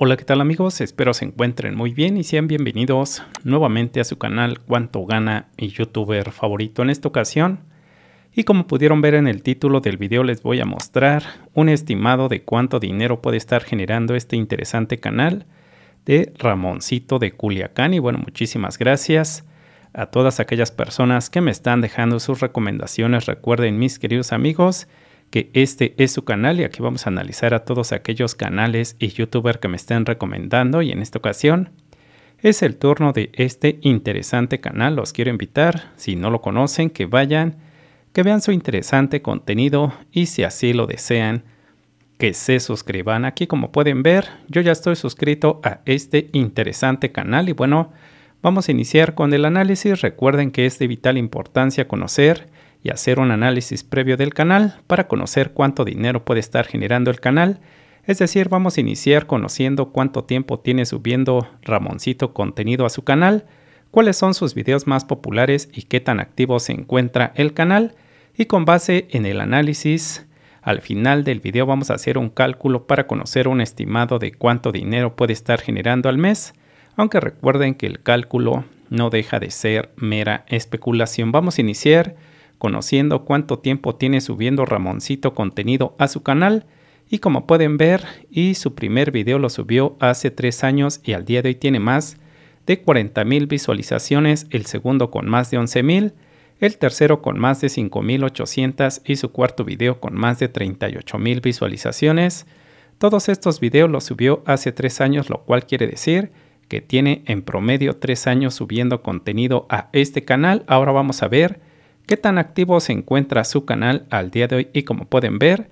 Hola, ¿qué tal amigos? Espero se encuentren muy bien y sean bienvenidos nuevamente a su canal Cuánto Gana mi youtuber favorito en esta ocasión. Y como pudieron ver en el título del video les voy a mostrar un estimado de cuánto dinero puede estar generando este interesante canal de Ramoncito de Culiacán. Y bueno, muchísimas gracias a todas aquellas personas que me están dejando sus recomendaciones. Recuerden mis queridos amigos que este es su canal y aquí vamos a analizar a todos aquellos canales y youtubers que me estén recomendando y en esta ocasión es el turno de este interesante canal. Los quiero invitar, si no lo conocen, que vayan, que vean su interesante contenido y si así lo desean, que se suscriban. Aquí como pueden ver, yo ya estoy suscrito a este interesante canal y bueno, vamos a iniciar con el análisis. Recuerden que es de vital importancia conocer y hacer un análisis previo del canal para conocer cuánto dinero puede estar generando el canal. Es decir, vamos a iniciar conociendo cuánto tiempo tiene subiendo Ramoncito contenido a su canal, cuáles son sus videos más populares y qué tan activo se encuentra el canal. Y con base en el análisis, al final del video vamos a hacer un cálculo para conocer un estimado de cuánto dinero puede estar generando al mes. Aunque recuerden que el cálculo no deja de ser mera especulación. Vamos a iniciar conociendo cuánto tiempo tiene subiendo Ramoncito contenido a su canal y como pueden ver y su primer video lo subió hace 3 años y al día de hoy tiene más de 40 mil visualizaciones, el segundo con más de 11 mil, el tercero con más de 5800 y su cuarto video con más de 38 mil visualizaciones. Todos estos videos los subió hace 3 años, lo cual quiere decir que tiene en promedio 3 años subiendo contenido a este canal. Ahora vamos a ver qué tan activo se encuentra su canal al día de hoy y como pueden ver,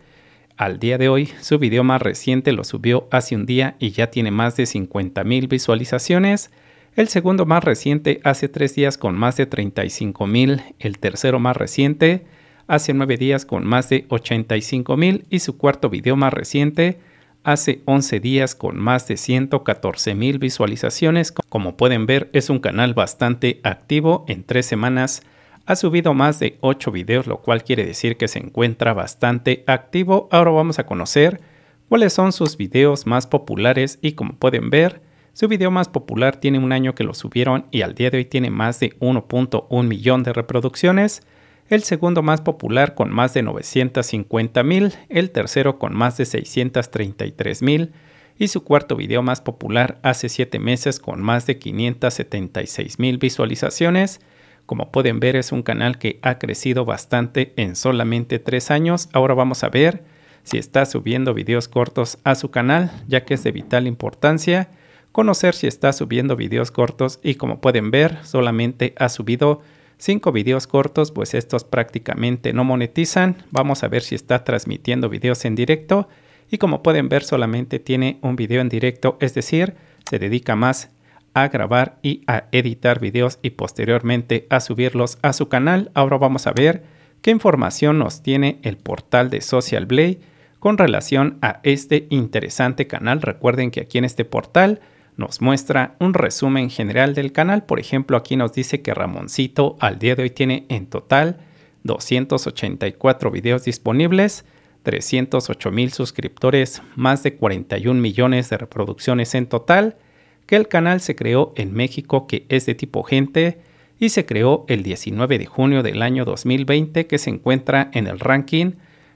al día de hoy su video más reciente lo subió hace un día y ya tiene más de 50 mil visualizaciones. El segundo más reciente hace tres días con más de 35 mil. El tercero más reciente hace nueve días con más de 85 mil. Y su cuarto video más reciente hace 11 días con más de 114 mil visualizaciones. Como pueden ver es un canal bastante activo. En tres semanas ha subido más de 8 videos, lo cual quiere decir que se encuentra bastante activo. Ahora vamos a conocer cuáles son sus videos más populares y como pueden ver, su video más popular tiene un año que lo subieron y al día de hoy tiene más de 1.1 millón de reproducciones. El segundo más popular con más de 950 mil, el tercero con más de 633 mil y su cuarto video más popular hace 7 meses con más de 576 mil visualizaciones. Como pueden ver es un canal que ha crecido bastante en solamente tres años. Ahora vamos a ver si está subiendo videos cortos a su canal, ya que es de vital importancia conocer si está subiendo videos cortos y como pueden ver solamente ha subido cinco videos cortos, pues estos prácticamente no monetizan. Vamos a ver si está transmitiendo videos en directo y como pueden ver solamente tiene un video en directo, es decir, se dedica más a grabar y a editar videos y posteriormente a subirlos a su canal. Ahora vamos a ver qué información nos tiene el portal de Social Blade con relación a este interesante canal. Recuerden que aquí en este portal nos muestra un resumen general del canal. Por ejemplo, aquí nos dice que Ramoncito al día de hoy tiene en total 284 videos disponibles, 308 mil suscriptores, más de 41 millones de reproducciones en total que el canal se creó en México, que es de tipo gente, y se creó el 19 de junio del año 2020, que se encuentra en el ranking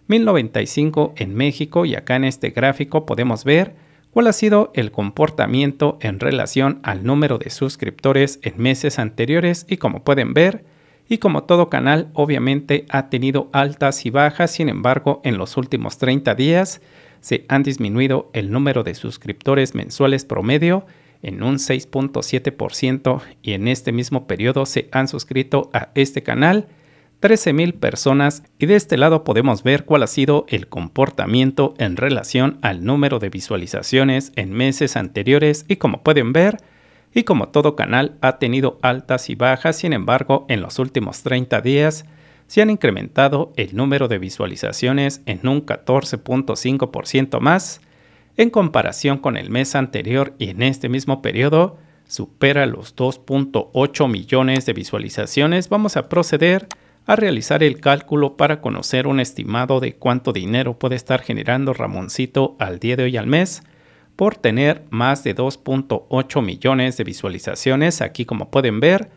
1095 en México, y acá en este gráfico podemos ver cuál ha sido el comportamiento en relación al número de suscriptores en meses anteriores, y como pueden ver, y como todo canal obviamente ha tenido altas y bajas, sin embargo en los últimos 30 días se han disminuido el número de suscriptores mensuales promedio en un 6.7% y en este mismo periodo se han suscrito a este canal 13.000 personas y de este lado podemos ver cuál ha sido el comportamiento en relación al número de visualizaciones en meses anteriores y como pueden ver, y como todo canal ha tenido altas y bajas, sin embargo en los últimos 30 días se han incrementado el número de visualizaciones en un 14.5% más, en comparación con el mes anterior y en este mismo periodo supera los 2.8 millones de visualizaciones, vamos a proceder a realizar el cálculo para conocer un estimado de cuánto dinero puede estar generando Ramoncito al día de hoy al mes. por tener más de 2.8 millones de visualizaciones. Aquí como pueden ver,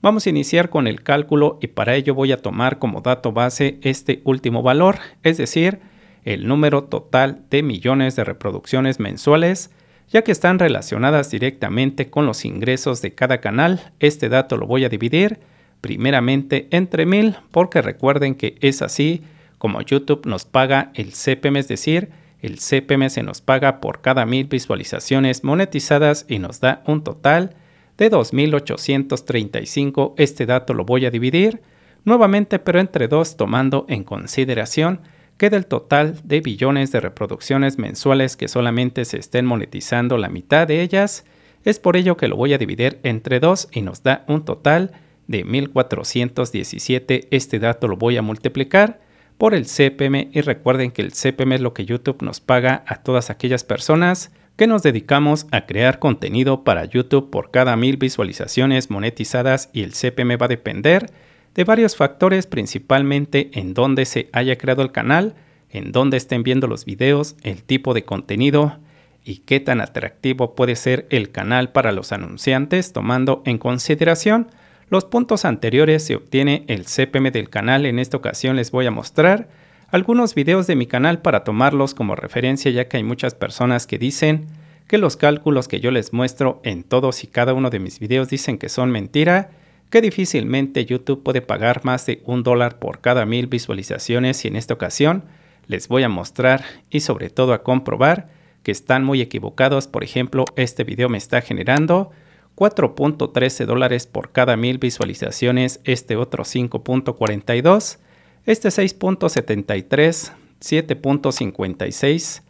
vamos a iniciar con el cálculo y para ello voy a tomar como dato base este último valor, es decir, el número total de millones de reproducciones mensuales, ya que están relacionadas directamente con los ingresos de cada canal. Este dato lo voy a dividir primeramente entre mil, porque recuerden que es así como YouTube nos paga el CPM, es decir, el CPM se nos paga por cada mil visualizaciones monetizadas y nos da un total de 2.835. Este dato lo voy a dividir nuevamente, pero entre dos, tomando en consideración que del total de billones de reproducciones mensuales que solamente se estén monetizando la mitad de ellas, es por ello que lo voy a dividir entre dos y nos da un total de 1417. Este dato lo voy a multiplicar por el CPM y recuerden que el CPM es lo que YouTube nos paga a todas aquellas personas que nos dedicamos a crear contenido para YouTube por cada mil visualizaciones monetizadas y el CPM va a depender de varios factores, principalmente en dónde se haya creado el canal, en dónde estén viendo los videos, el tipo de contenido y qué tan atractivo puede ser el canal para los anunciantes, tomando en consideración los puntos anteriores se obtiene el CPM del canal. En esta ocasión les voy a mostrar algunos videos de mi canal para tomarlos como referencia ya que hay muchas personas que dicen que los cálculos que yo les muestro en todos y cada uno de mis videos dicen que son mentira que difícilmente YouTube puede pagar más de un dólar por cada mil visualizaciones y en esta ocasión les voy a mostrar y sobre todo a comprobar que están muy equivocados. Por ejemplo, este video me está generando 4.13 dólares por cada mil visualizaciones, este otro 5.42, este 6.73, 7.56,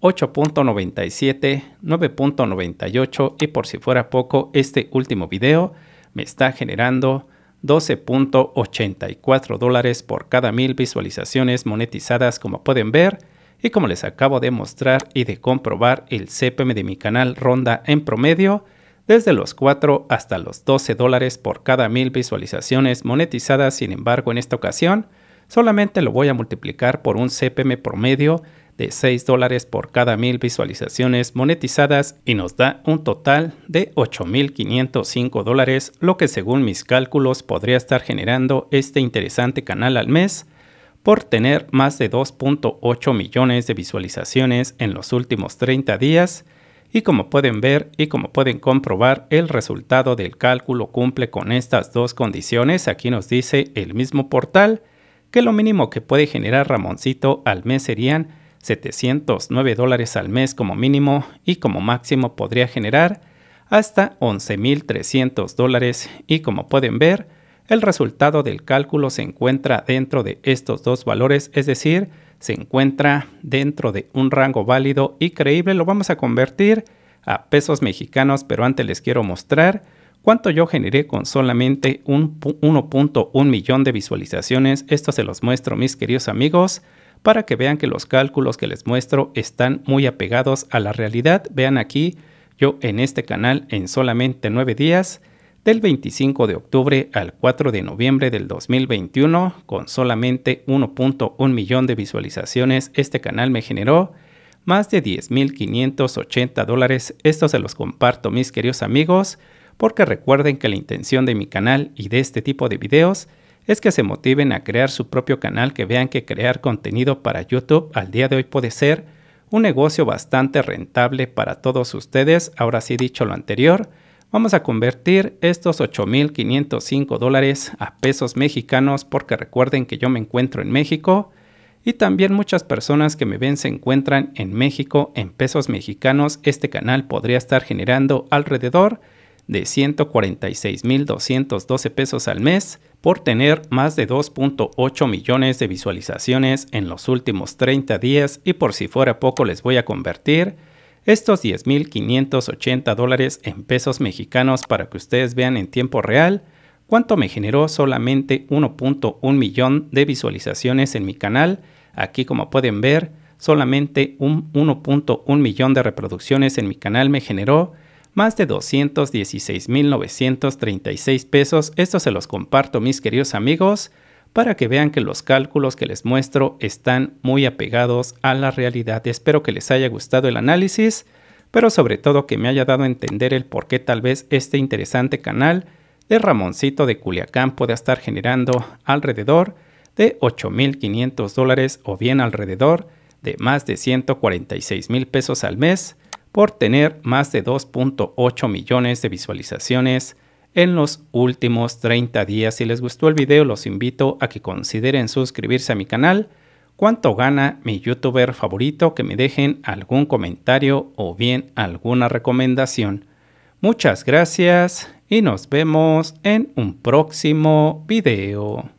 8.97, 9.98 y por si fuera poco, este último video me está generando 12.84 dólares por cada mil visualizaciones monetizadas como pueden ver y como les acabo de mostrar y de comprobar el CPM de mi canal ronda en promedio desde los 4 hasta los 12 dólares por cada mil visualizaciones monetizadas. Sin embargo en esta ocasión solamente lo voy a multiplicar por un CPM promedio de 6 dólares por cada mil visualizaciones monetizadas y nos da un total de 8.505 dólares, lo que según mis cálculos podría estar generando este interesante canal al mes por tener más de 2.8 millones de visualizaciones en los últimos 30 días y como pueden ver y como pueden comprobar el resultado del cálculo cumple con estas dos condiciones. Aquí nos dice el mismo portal que lo mínimo que puede generar Ramoncito al mes serían 709 dólares al mes como mínimo y como máximo podría generar hasta 11.300 dólares y como pueden ver, el resultado del cálculo se encuentra dentro de estos dos valores, es decir, se encuentra dentro de un rango válido y creíble. Lo vamos a convertir a pesos mexicanos, pero antes les quiero mostrar cuánto yo generé con solamente un 1.1 millón de visualizaciones. Esto se los muestro mis queridos amigos para que vean que los cálculos que les muestro están muy apegados a la realidad. Vean aquí, yo en este canal en solamente 9 días, del 25 de octubre al 4 de noviembre del 2021, con solamente 1.1 millón de visualizaciones, este canal me generó más de 10.580 dólares. Esto se los comparto mis queridos amigos, porque recuerden que la intención de mi canal y de este tipo de videos es que se motiven a crear su propio canal, que vean que crear contenido para YouTube al día de hoy puede ser un negocio bastante rentable para todos ustedes. Ahora sí dicho lo anterior, vamos a convertir estos 8.505 dólares a pesos mexicanos porque recuerden que yo me encuentro en México y también muchas personas que me ven se encuentran en México en pesos mexicanos. Este canal podría estar generando alrededor de 146.212 pesos al mes por tener más de 2.8 millones de visualizaciones en los últimos 30 días y por si fuera poco les voy a convertir estos 10.580 dólares en pesos mexicanos para que ustedes vean en tiempo real cuánto me generó solamente 1.1 millón de visualizaciones en mi canal. Aquí como pueden ver solamente un 1.1 millón de reproducciones en mi canal me generó más de 216.936 pesos. Esto se los comparto mis queridos amigos para que vean que los cálculos que les muestro están muy apegados a la realidad. Espero que les haya gustado el análisis. pero sobre todo que me haya dado a entender el por qué tal vez este interesante canal de Ramoncito de Culiacán pueda estar generando alrededor de 8.500 dólares o bien alrededor de más de 146 mil pesos al mes por tener más de 2.8 millones de visualizaciones en los últimos 30 días. Si les gustó el video, los invito a que consideren suscribirse a mi canal. ¿Cuánto gana mi youtuber favorito? Que me dejen algún comentario o bien alguna recomendación. Muchas gracias y nos vemos en un próximo video.